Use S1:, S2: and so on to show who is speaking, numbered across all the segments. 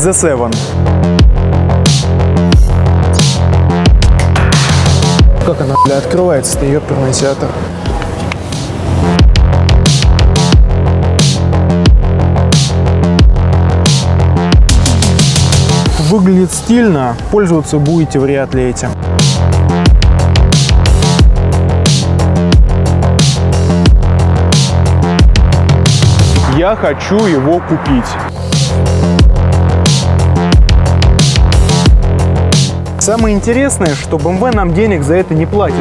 S1: The Seven. Как она, бля, открывается-то, ёперный театр. Выглядит стильно, пользоваться будете вряд ли этим. Я хочу его купить. Самое интересное, что BMW нам денег за это не платит.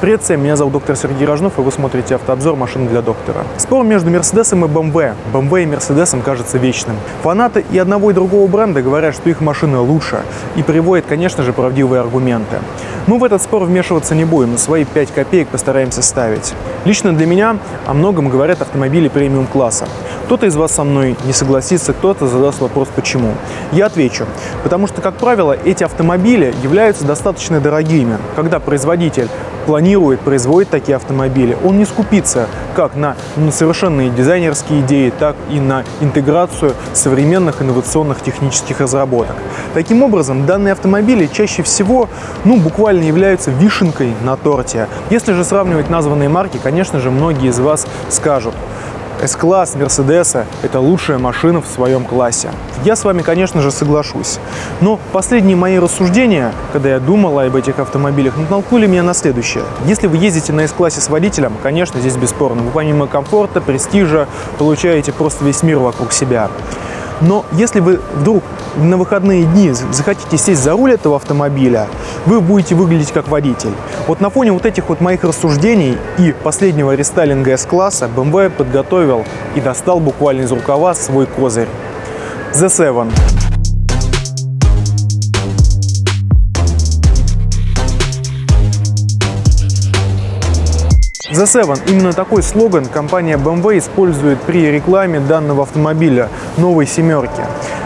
S1: Привет всем, меня зовут доктор Сергей Рожнов, и вы смотрите автообзор машин для доктора. Спор между Мерседесом и BMW, BMW и Мерседесом кажется вечным. Фанаты и одного и другого бренда говорят, что их машина лучше, и приводят, конечно же, правдивые аргументы. Мы в этот спор вмешиваться не будем, свои 5 копеек постараемся ставить. Лично для меня о многом говорят автомобили премиум-класса. Кто-то из вас со мной не согласится, кто-то задаст вопрос «почему?». Я отвечу. Потому что, как правило, эти автомобили являются достаточно дорогими. Когда производитель планирует, производит такие автомобили, он не скупится как на совершенные дизайнерские идеи, так и на интеграцию современных инновационных технических разработок. Таким образом, данные автомобили чаще всего ну, буквально являются вишенкой на торте. Если же сравнивать названные марки, конечно же, многие из вас скажут, S-класс Мерседеса – это лучшая машина в своем классе. Я с вами, конечно же, соглашусь. Но последние мои рассуждения, когда я думал об этих автомобилях, натолкнули меня на следующее. Если вы ездите на S-классе с водителем, конечно, здесь бесспорно. Вы помимо комфорта, престижа, получаете просто весь мир вокруг себя. Но если вы вдруг на выходные дни захотите сесть за руль этого автомобиля, вы будете выглядеть как водитель. Вот на фоне вот этих вот моих рассуждений и последнего рестайлинга S-класса BMW подготовил и достал буквально из рукава свой козырь. The Seven. The Seven. Именно такой слоган компания BMW использует при рекламе данного автомобиля новой семерки.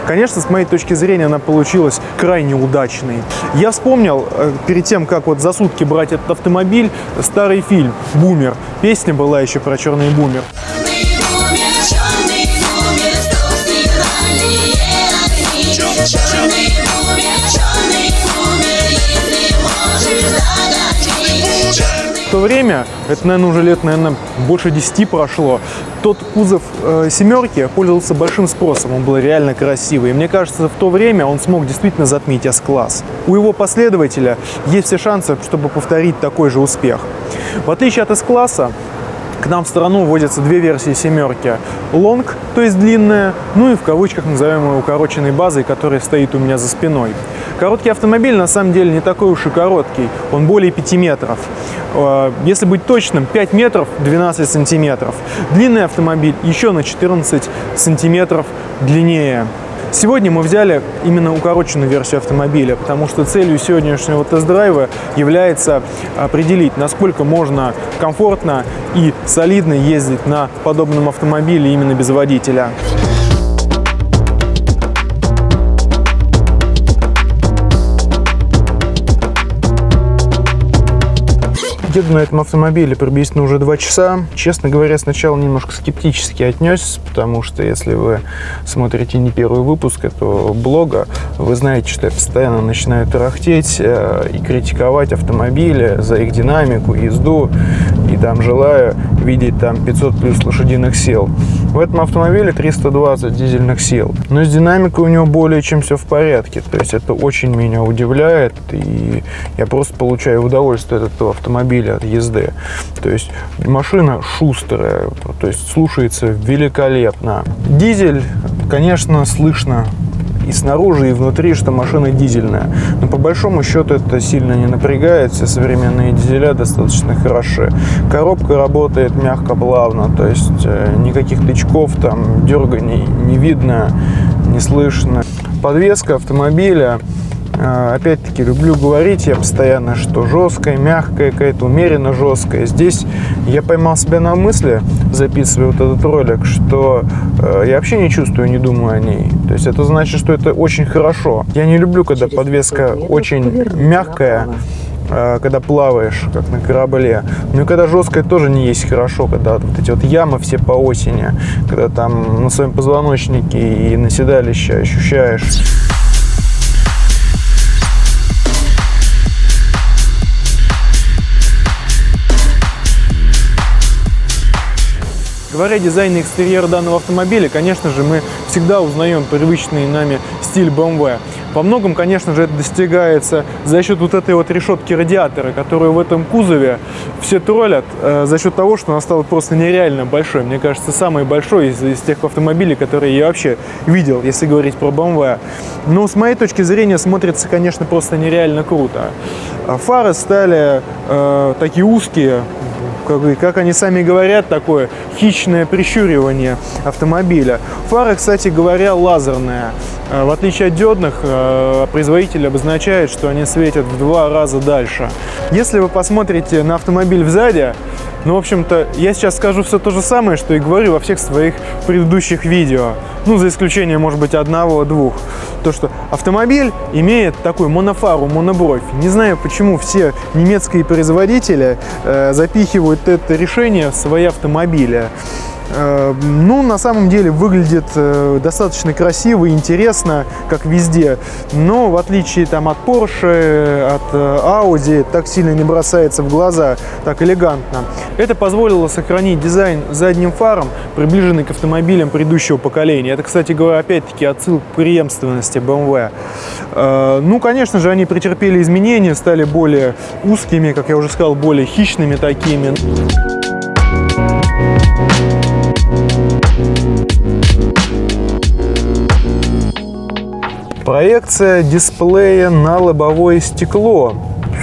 S1: Конечно, с моей точки зрения, она получилась крайне удачной. Я вспомнил, э, перед тем, как вот за сутки брать этот автомобиль, старый фильм «Бумер». Песня была еще про черный бумер. То время, это, наверное, уже лет, наверное, больше 10 прошло, тот кузов э, семерки пользовался большим спросом, он был реально красивый. И мне кажется, в то время он смог действительно затмить S-класс. У его последователя есть все шансы, чтобы повторить такой же успех. В отличие от S-класса, к нам в страну вводятся две версии семерки. Long, то есть длинная, ну и в кавычках называемой укороченной базой, которая стоит у меня за спиной. Короткий автомобиль на самом деле не такой уж и короткий, он более 5 метров. Э, если быть точным, 5 метров 12 сантиметров. Длинный автомобиль еще на 14 сантиметров длиннее. Сегодня мы взяли именно укороченную версию автомобиля, потому что целью сегодняшнего тест-драйва является определить, насколько можно комфортно и солидно ездить на подобном автомобиле именно без водителя. Еду на этом автомобиле приблизительно уже два часа. Честно говоря, сначала немножко скептически отнесся, потому что если вы смотрите не первый выпуск этого блога, вы знаете, что я постоянно начинаю тарахтеть э, и критиковать автомобили за их динамику, езду, и там желаю видеть там 500 плюс лошадиных сил. В этом автомобиле 320 дизельных сил, но с динамикой у него более чем все в порядке, то есть это очень меня удивляет, и я просто получаю удовольствие от этого автомобиля автомобиля от езды. То есть машина шустрая, то есть слушается великолепно. Дизель, конечно, слышно и снаружи, и внутри, что машина дизельная. Но по большому счету это сильно не напрягает. Все современные дизеля достаточно хороши. Коробка работает мягко, плавно, то есть э, никаких тычков, там, дерганий не видно, не слышно. Подвеска автомобиля опять-таки, люблю говорить я постоянно, что жесткая, мягкая, какая-то умеренно жесткая. Здесь я поймал себя на мысли, записывая вот этот ролик, что э, я вообще не чувствую, не думаю о ней. То есть это значит, что это очень хорошо. Я не люблю, когда подвеска очень мягкая, э, когда плаваешь, как на корабле. Ну и когда жесткое тоже не есть хорошо, когда вот эти вот ямы все по осени, когда там на своем позвоночнике и на седалище ощущаешь Говоря о дизайне экстерьера данного автомобиля, конечно же, мы всегда узнаем привычный нами стиль BMW. Во многом, конечно же, это достигается за счет вот этой вот решетки радиатора, которую в этом кузове все троллят э, за счет того, что она стала просто нереально большой. Мне кажется, самый большой из, из тех автомобилей, которые я вообще видел, если говорить про BMW. Но с моей точки зрения смотрится, конечно, просто нереально круто. Фары стали э, такие узкие, как, как они сами говорят, такое хищное прищуривание автомобиля. Фары, кстати говоря, лазерные. Э, в отличие от диодных, э, производитель обозначает, что они светят в два раза дальше. Если вы посмотрите на автомобиль сзади, ну, в общем-то, я сейчас скажу все то же самое, что и говорю во всех своих предыдущих видео. Ну, за исключением, может быть, одного-двух. То, что автомобиль имеет такую монофару, монобровь. Не знаю, почему все немецкие производители э, запихивают это решение в свои автомобили. Э, ну, на самом деле выглядит э, достаточно красиво и интересно, как везде. Но в отличие там, от Porsche, от э, Audi, так сильно не бросается в глаза, так элегантно. Это позволило сохранить дизайн задним фаром, приближенный к автомобилям предыдущего поколения. Это, кстати говоря, опять-таки отсыл к преемственности BMW. Ну, конечно же, они претерпели изменения, стали более узкими, как я уже сказал, более хищными такими. Проекция дисплея на лобовое стекло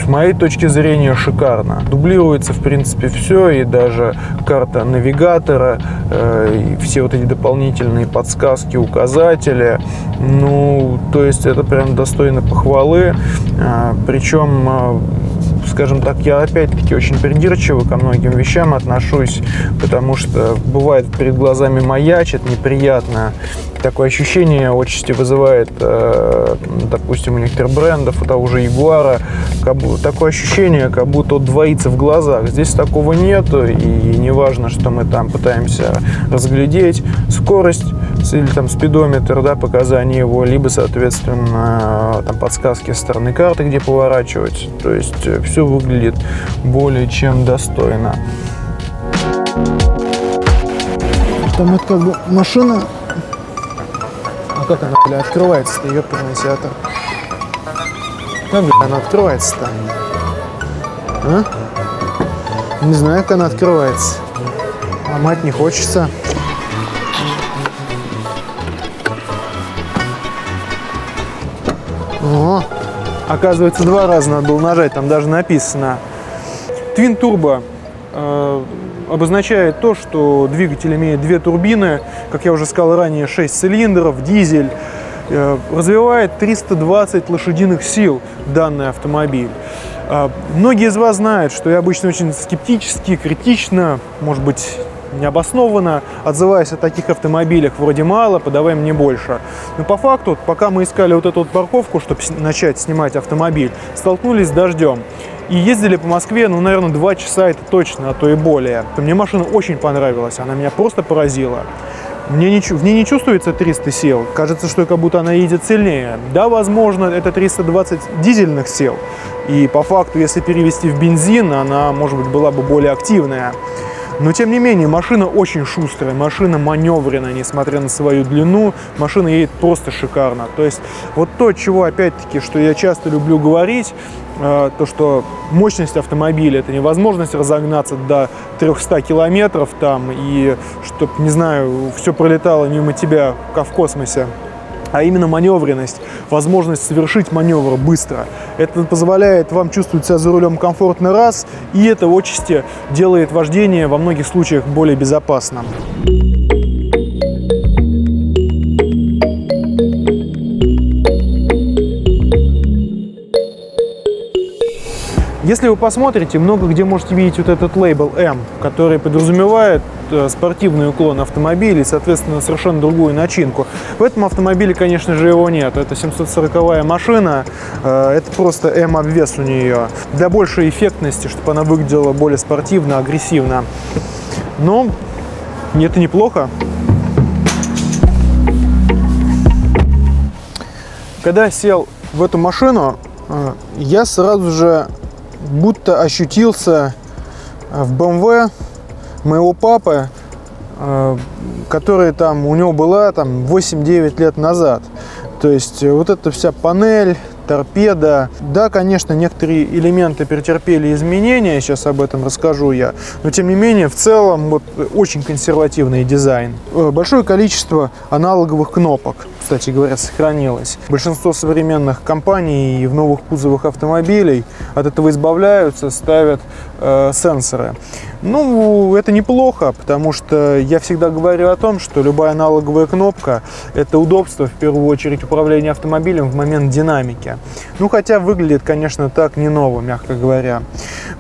S1: с моей точки зрения шикарно. Дублируется в принципе все и даже карта навигатора, э, и все вот эти дополнительные подсказки, указатели. Ну, то есть это прям достойно похвалы. Э, причем э, скажем так, я опять-таки очень придирчиво ко многим вещам отношусь, потому что бывает перед глазами маячит неприятно. Такое ощущение отчасти вызывает, э, допустим, у некоторых брендов, у того же Ягуара, такое ощущение, как будто двоится в глазах. Здесь такого нету, и не важно, что мы там пытаемся разглядеть. Скорость или там спидометр, да, показания его, либо, соответственно, там подсказки стороны карты, где поворачивать. То есть э, все выглядит более чем достойно.
S2: Там это как бы машина.
S1: А как она, бля, открывается-то, ёпперный театр? Как, бля, она открывается-то? А? Не знаю, как она открывается. А мать не хочется. Оказывается, два раза надо было нажать, там даже написано. Twin Turbo э, обозначает то, что двигатель имеет две турбины, как я уже сказал ранее, 6 цилиндров, дизель, э, развивает 320 лошадиных сил данный автомобиль. Э, многие из вас знают, что я обычно очень скептически, критично, может быть, необоснованно, отзываясь о таких автомобилях, вроде мало, подавай мне больше. Но по факту, пока мы искали вот эту вот парковку, чтобы начать снимать автомобиль, столкнулись с дождем. И ездили по Москве, ну, наверное, два часа это точно, а то и более. Мне машина очень понравилась, она меня просто поразила. Мне не, в ней не чувствуется 300 сил, кажется, что как будто она едет сильнее. Да, возможно, это 320 дизельных сил, и по факту, если перевести в бензин, она, может быть, была бы более активная. Но тем не менее, машина очень шустрая, машина маневренная, несмотря на свою длину, машина едет просто шикарно. То есть вот то, чего опять-таки, что я часто люблю говорить, э, то, что мощность автомобиля – это невозможность разогнаться до 300 километров там, и чтобы, не знаю, все пролетало мимо тебя, как в космосе а именно маневренность, возможность совершить маневр быстро. Это позволяет вам чувствовать себя за рулем комфортно раз, и это отчасти делает вождение во многих случаях более безопасным. Если вы посмотрите, много где можете видеть вот этот лейбл M, который подразумевает э, спортивный уклон автомобиля и, соответственно, совершенно другую начинку. В этом автомобиле, конечно же, его нет. Это 740 машина, э, это просто M-обвес у нее. Для большей эффектности, чтобы она выглядела более спортивно, агрессивно. Но это неплохо. Когда сел в эту машину, э, я сразу же будто ощутился э, в BMW моего папы, э, который там, у него была там 8-9 лет назад. То есть вот эта вся панель, торпеда. Да, конечно, некоторые элементы претерпели изменения, сейчас об этом расскажу я, но тем не менее, в целом, вот очень консервативный дизайн. Большое количество аналоговых кнопок кстати говоря, сохранилось. Большинство современных компаний и в новых кузовах автомобилей от этого избавляются, ставят э, сенсоры. Ну, это неплохо, потому что я всегда говорю о том, что любая аналоговая кнопка – это удобство, в первую очередь, управления автомобилем в момент динамики. Ну, хотя выглядит, конечно, так не ново, мягко говоря.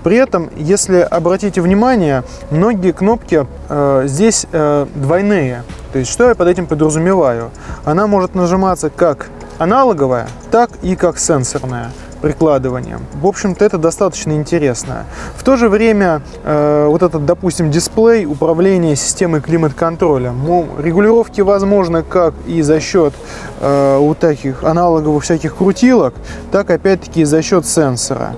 S1: При этом, если обратите внимание, многие кнопки э, здесь э, двойные. То есть, что я под этим подразумеваю? Она может нажиматься как аналоговая, так и как сенсорная прикладыванием. В общем-то, это достаточно интересно. В то же время, э, вот этот, допустим, дисплей управления системой климат-контроля, регулировки возможно как и за счет э, вот таких аналоговых всяких крутилок, так опять-таки и за счет сенсора.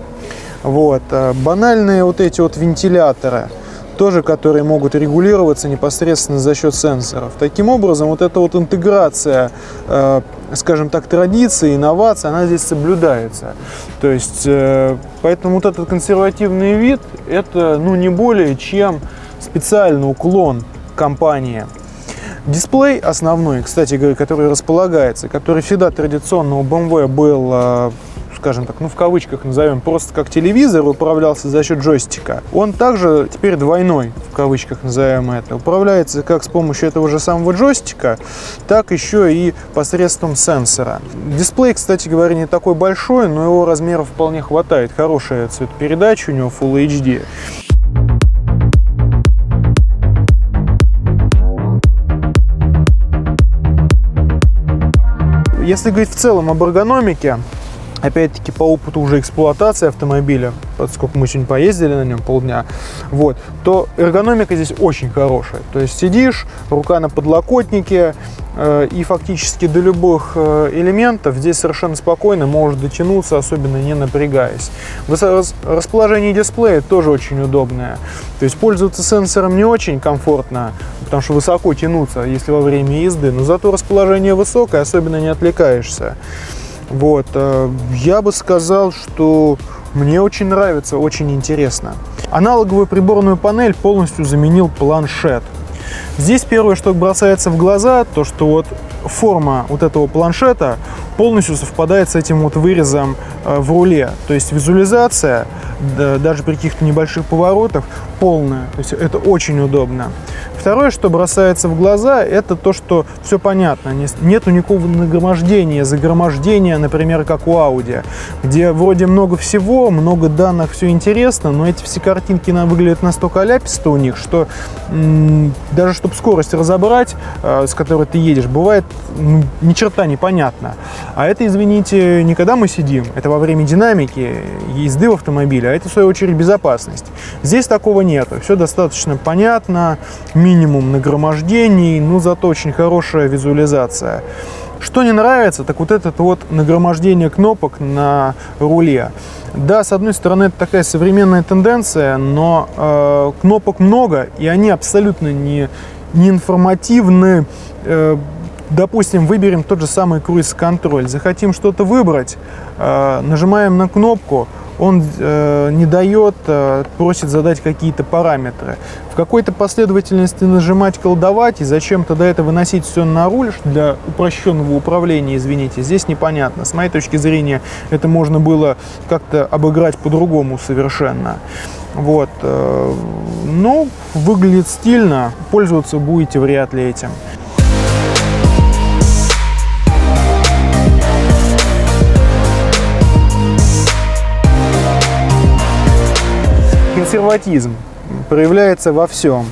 S1: Вот. Э, банальные вот эти вот вентиляторы – тоже которые могут регулироваться непосредственно за счет сенсоров. Таким образом, вот эта вот интеграция, э, скажем так, традиции, инноваций, она здесь соблюдается. То есть, э, поэтому вот этот консервативный вид, это ну, не более чем специальный уклон компании. Дисплей основной, кстати говоря, который располагается, который всегда традиционно у BMW был э, скажем так, ну в кавычках назовем, просто как телевизор управлялся за счет джойстика, он также теперь двойной, в кавычках назовем это, управляется как с помощью этого же самого джойстика, так еще и посредством сенсора. Дисплей, кстати говоря, не такой большой, но его размеров вполне хватает. Хорошая цветопередача у него Full HD. Если говорить в целом об эргономике, опять-таки по опыту уже эксплуатации автомобиля, поскольку мы сегодня поездили на нем полдня, вот, то эргономика здесь очень хорошая. То есть сидишь, рука на подлокотнике, э, и фактически до любых э, элементов здесь совершенно спокойно можешь дотянуться, особенно не напрягаясь. Расположение дисплея тоже очень удобное. То есть пользоваться сенсором не очень комфортно, потому что высоко тянуться, если во время езды, но зато расположение высокое, особенно не отвлекаешься. Вот, э, я бы сказал, что мне очень нравится, очень интересно. Аналоговую приборную панель полностью заменил планшет. Здесь первое, что бросается в глаза, то что вот форма вот этого планшета полностью совпадает с этим вот вырезом э, в руле. То есть визуализация, даже при каких-то небольших поворотах, полная. То есть это очень удобно. Второе, что бросается в глаза, это то, что все понятно. Нету никакого нагромождения, загромождения, например, как у Audi, где вроде много всего, много данных, все интересно, но эти все картинки нам выглядят настолько ляписто у них, что даже чтобы скорость разобрать, э, с которой ты едешь, бывает ну, ни черта непонятно. А это, извините, не когда мы сидим, это во время динамики, езды в автомобиле, а это, в свою очередь, безопасность. Здесь такого нету, все достаточно понятно, минимум нагромождений, но зато очень хорошая визуализация. Что не нравится, так вот это вот нагромождение кнопок на руле. Да, с одной стороны, это такая современная тенденция, но э, кнопок много, и они абсолютно не, не информативны. Э, допустим, выберем тот же самый круиз-контроль, захотим что-то выбрать, э, нажимаем на кнопку, он э, не дает, э, просит задать какие-то параметры. В какой-то последовательности нажимать, колдовать и зачем тогда это выносить все на руль для упрощенного управления, извините, здесь непонятно. С моей точки зрения, это можно было как-то обыграть по-другому совершенно. Вот. Э, ну, выглядит стильно, пользоваться будете вряд ли этим. Консерватизм проявляется во всем.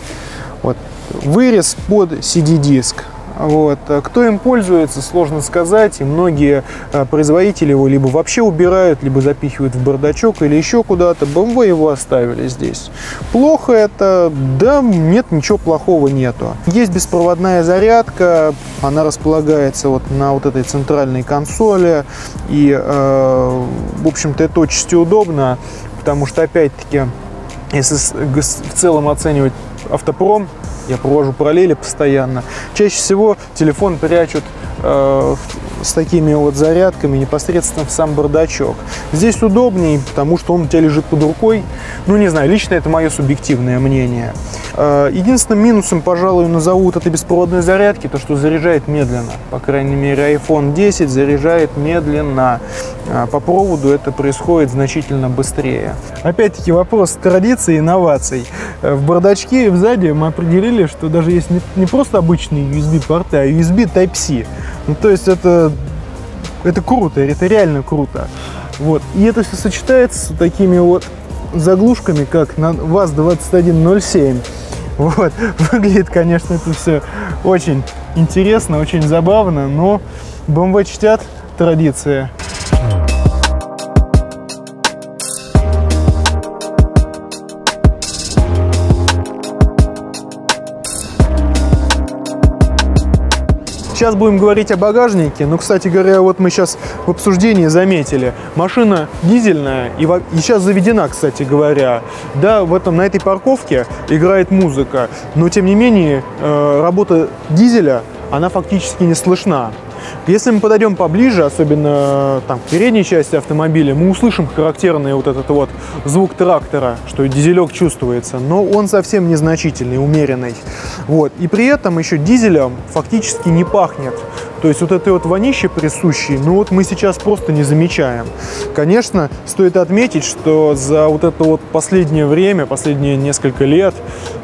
S1: Вот. Вырез под CD-диск. Вот. Кто им пользуется, сложно сказать. И многие а, производители его либо вообще убирают, либо запихивают в бардачок или еще куда-то. BMW его оставили здесь. Плохо это? Да, нет, ничего плохого нету. Есть беспроводная зарядка, она располагается вот на вот этой центральной консоли. И, э, в общем-то, это очень удобно, потому что, опять-таки, если в целом оценивать автопром, я провожу параллели постоянно. Чаще всего телефон прячут э, с такими вот зарядками непосредственно в сам бардачок. Здесь удобнее, потому что он у тебя лежит под рукой. Ну, не знаю, лично это мое субъективное мнение. Э, единственным минусом, пожалуй, назовут этой беспроводной зарядки, то, что заряжает медленно. По крайней мере, iPhone 10 заряжает медленно. А по проводу это происходит значительно быстрее. Опять-таки вопрос традиции и инноваций. Э, в бардачке и сзади мы определили, что даже есть не просто обычные USB-порты, а USB Type-C. Ну, то есть это, это круто, это реально круто. Вот. И это все сочетается с такими вот заглушками, как на ВАЗ-2107. Вот. Выглядит, конечно, это все очень интересно, очень забавно, но BMW чтят традиции. Сейчас будем говорить о багажнике. Ну, кстати говоря, вот мы сейчас в обсуждении заметили, машина дизельная и, и сейчас заведена, кстати говоря. Да, в этом, на этой парковке играет музыка, но тем не менее э, работа дизеля, она фактически не слышна. Если мы подойдем поближе, особенно там, к передней части автомобиля, мы услышим характерный вот этот вот звук трактора, что дизелек чувствуется, но он совсем незначительный, умеренный. Вот. И при этом еще дизелем фактически не пахнет. То есть вот этой вот вонищи присущей, ну вот мы сейчас просто не замечаем. Конечно, стоит отметить, что за вот это вот последнее время, последние несколько лет,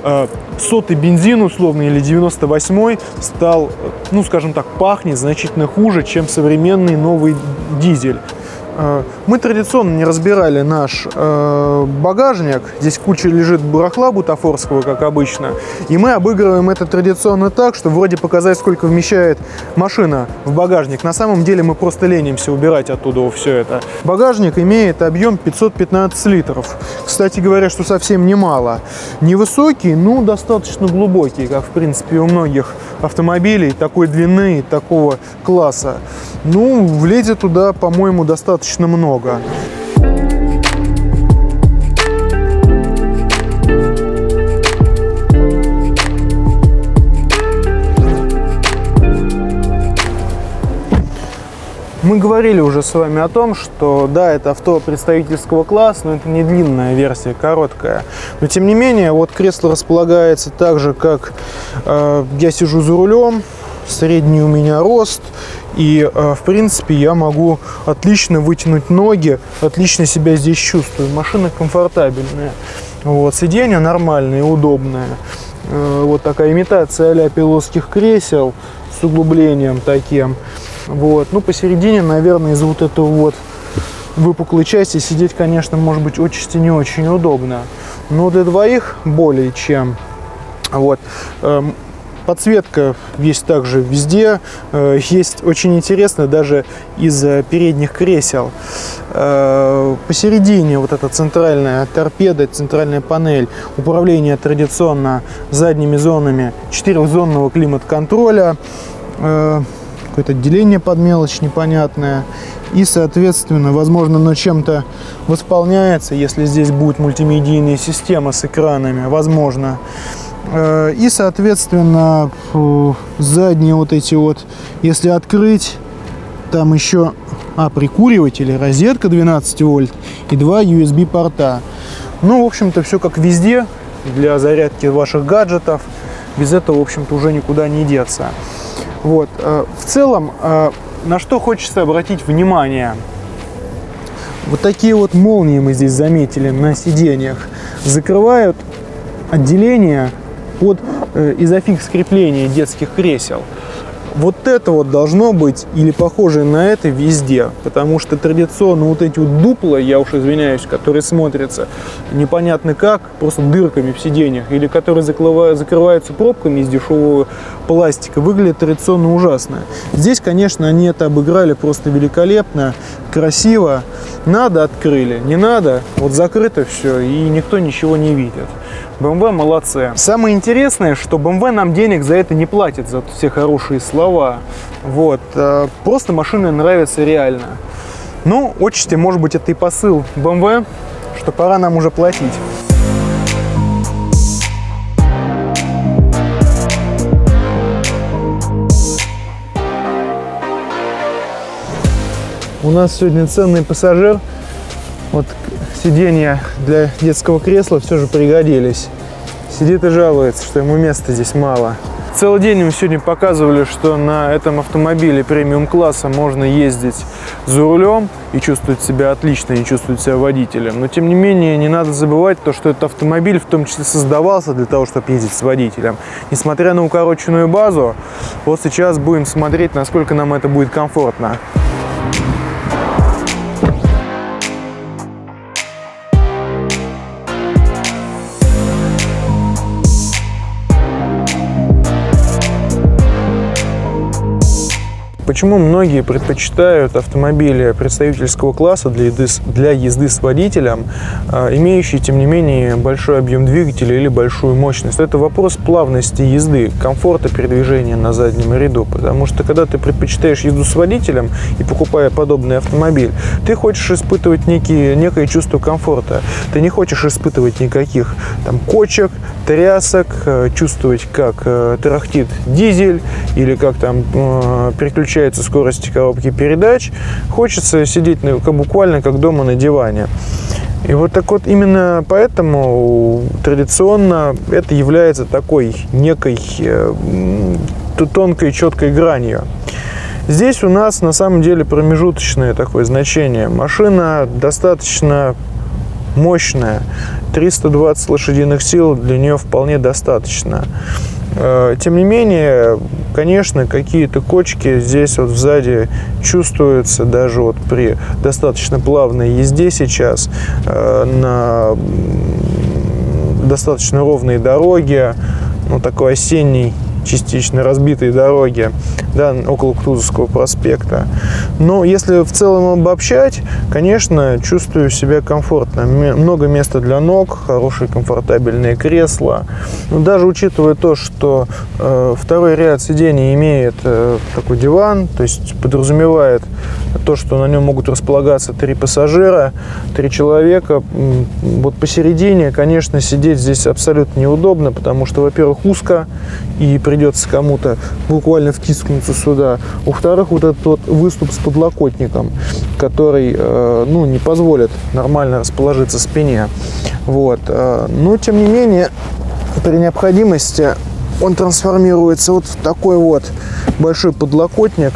S1: э, сотый бензин условно или 98 стал, ну скажем так, пахнет значительно хуже, чем современный новый дизель. Э, мы традиционно не разбирали наш э, багажник. Здесь куча лежит барахла бутафорского, как обычно. И мы обыгрываем это традиционно так, что вроде показать, сколько вмещает машина в багажник. На самом деле мы просто ленимся убирать оттуда все это. Багажник имеет объем 515 литров. Кстати говоря, что совсем немало. Невысокий, но достаточно глубокий, как в принципе у многих автомобилей такой длины и такого класса. Ну, влезет туда, по-моему, достаточно много. Мы говорили уже с вами о том, что да, это авто представительского класса, но это не длинная версия, короткая. Но тем не менее, вот кресло располагается так же, как э, я сижу за рулем, средний у меня рост, и, э, в принципе, я могу отлично вытянуть ноги, отлично себя здесь чувствую. Машина комфортабельная. Вот, сиденье нормальное, удобное. Э, вот такая имитация а пилотских кресел с углублением таким. Вот. Ну, посередине, наверное, из вот этого вот выпуклой части сидеть, конечно, может быть очень не очень удобно. Но для двоих более чем. Вот. Подсветка есть также везде. Э, есть очень интересно даже из передних кресел. Э, посередине вот эта центральная торпеда, центральная панель. Управление традиционно задними зонами четырехзонного климат-контроля. Э, какое-то деление под мелочь непонятное. И, соответственно, возможно, но чем-то восполняется, если здесь будет мультимедийная система с экранами. Возможно. Э, и, соответственно, задние вот эти вот, если открыть, там еще а, прикуриватель, розетка 12 вольт и два USB порта. Ну, в общем-то, все как везде для зарядки ваших гаджетов. Без этого, в общем-то, уже никуда не деться. Вот. Э, в целом, э, на что хочется обратить внимание. Вот такие вот молнии мы здесь заметили на сиденьях. Закрывают отделение под э, изофикс крепления детских кресел. вот это вот должно быть или похоже на это везде, потому что традиционно вот эти вот дупла, я уж извиняюсь, которые смотрятся непонятно как, просто дырками в сиденьях, или которые закрываются пробками из дешевого пластика, выглядят традиционно ужасно. Здесь, конечно, они это обыграли просто великолепно, красиво. Надо, открыли, не надо, вот закрыто все, и никто ничего не видит. BMW молодцы. Самое интересное, что BMW нам денег за это не платит, за все хорошие слова. Вот. Э, просто машина нравится реально. Ну, отчасти, может быть, это и посыл BMW, что пора нам уже платить. У нас сегодня ценный пассажир. Вот сиденья для детского кресла все же пригодились. Сидит и жалуется, что ему места здесь мало. Целый день мы сегодня показывали, что на этом автомобиле премиум-класса можно ездить за рулем и чувствовать себя отлично, и чувствовать себя водителем. Но тем не менее не надо забывать то, что этот автомобиль в том числе создавался для того, чтобы ездить с водителем. Несмотря на укороченную базу, вот сейчас будем смотреть, насколько нам это будет комфортно. Почему многие предпочитают автомобили представительского класса для езды, для езды с водителем, а, имеющие, тем не менее, большой объем двигателя или большую мощность? Это вопрос плавности езды, комфорта передвижения на заднем ряду. Потому что, когда ты предпочитаешь езду с водителем и покупая подобный автомобиль, ты хочешь испытывать некие, некое чувство комфорта. Ты не хочешь испытывать никаких там кочек, трясок, э, чувствовать, как э, тарахтит дизель или как там э, переключается переключается скорости коробки передач, хочется сидеть ну, как, буквально как дома на диване. И вот так вот именно поэтому традиционно это является такой некой э, тонкой четкой гранью. Здесь у нас на самом деле промежуточное такое значение. Машина достаточно мощная, 320 лошадиных сил для нее вполне достаточно. Э, тем не менее, конечно, какие-то кочки здесь вот сзади чувствуются даже вот при достаточно плавной езде сейчас э, на достаточно ровной дороге, ну такой осенний частично разбитой дороги, да, около Кутузовского проспекта. Но если в целом обобщать, конечно, чувствую себя комфортно. Много места для ног, хорошие комфортабельные кресла. Но даже учитывая то, что э, второй ряд сидений имеет э, такой диван, то есть подразумевает то, что на нем могут располагаться три пассажира, три человека. Вот посередине, конечно, сидеть здесь абсолютно неудобно, потому что, во-первых, узко, и придется кому-то буквально втискнуться сюда. Во-вторых, вот этот вот выступ с подлокотником, который, э, ну, не позволит нормально расположиться спине. Вот. Э, но, тем не менее, при необходимости он трансформируется вот в такой вот большой подлокотник,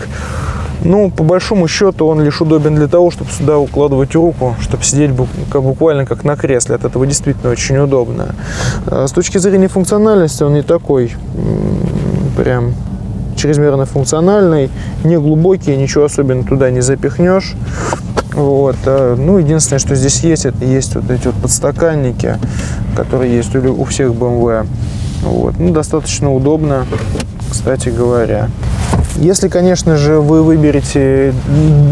S1: ну, по большому счету, он лишь удобен для того, чтобы сюда укладывать руку, чтобы сидеть буквально как на кресле. От этого действительно очень удобно. А с точки зрения функциональности он не такой прям чрезмерно функциональный, не глубокий, ничего особенно туда не запихнешь. Вот. А, ну, единственное, что здесь есть, это есть вот эти вот подстаканники, которые есть у всех BMW. Вот. Ну, достаточно удобно, кстати говоря. Если, конечно же, вы выберете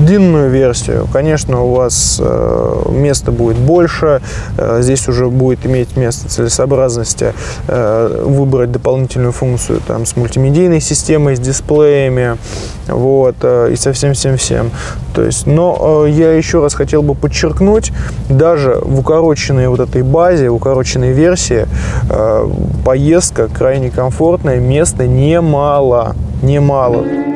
S1: длинную версию, конечно, у вас э, места будет больше, э, здесь уже будет иметь место целесообразности э, выбрать дополнительную функцию там, с мультимедийной системой, с дисплеями, вот, и со всем-всем-всем. То есть, но я еще раз хотел бы подчеркнуть, даже в укороченной вот этой базе, в укороченной версии, поездка крайне комфортная, места немало немало.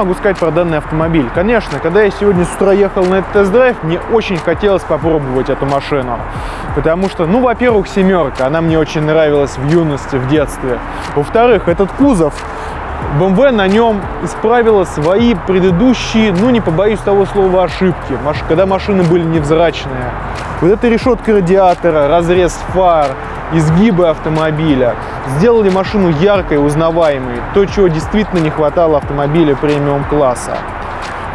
S1: Могу сказать про данный автомобиль? Конечно, когда я сегодня с утра ехал на этот тест-драйв, мне очень хотелось попробовать эту машину. Потому что, ну, во-первых, семерка, она мне очень нравилась в юности, в детстве. Во-вторых, этот кузов, BMW на нем исправила свои предыдущие, ну не побоюсь того слова, ошибки, когда машины были невзрачные. Вот эта решетка радиатора, разрез фар, изгибы автомобиля сделали машину яркой, узнаваемой, то, чего действительно не хватало автомобиля премиум класса.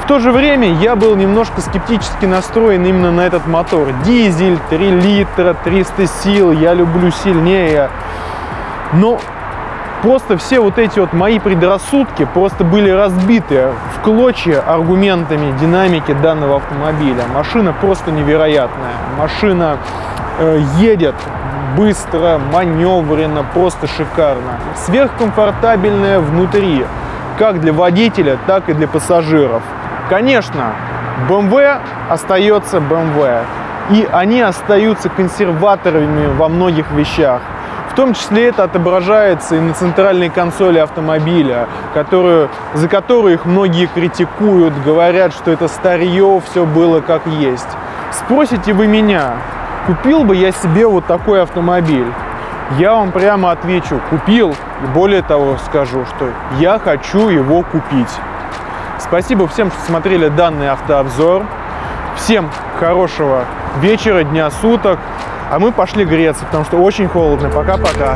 S1: В то же время я был немножко скептически настроен именно на этот мотор. Дизель, 3 литра, 300 сил, я люблю сильнее. Но просто все вот эти вот мои предрассудки просто были разбиты в клочья аргументами динамики данного автомобиля. Машина просто невероятная. Машина э, едет быстро, маневренно, просто шикарно. Сверхкомфортабельная внутри, как для водителя, так и для пассажиров. Конечно, BMW остается BMW, и они остаются консерваторами во многих вещах. В том числе это отображается и на центральной консоли автомобиля, которую, за которую их многие критикуют, говорят, что это старье, все было как есть. Спросите вы меня, купил бы я себе вот такой автомобиль? Я вам прямо отвечу, купил, и более того скажу, что я хочу его купить. Спасибо всем, что смотрели данный автообзор. Всем хорошего вечера, дня, суток. А мы пошли греться, потому что очень холодно. Пока-пока.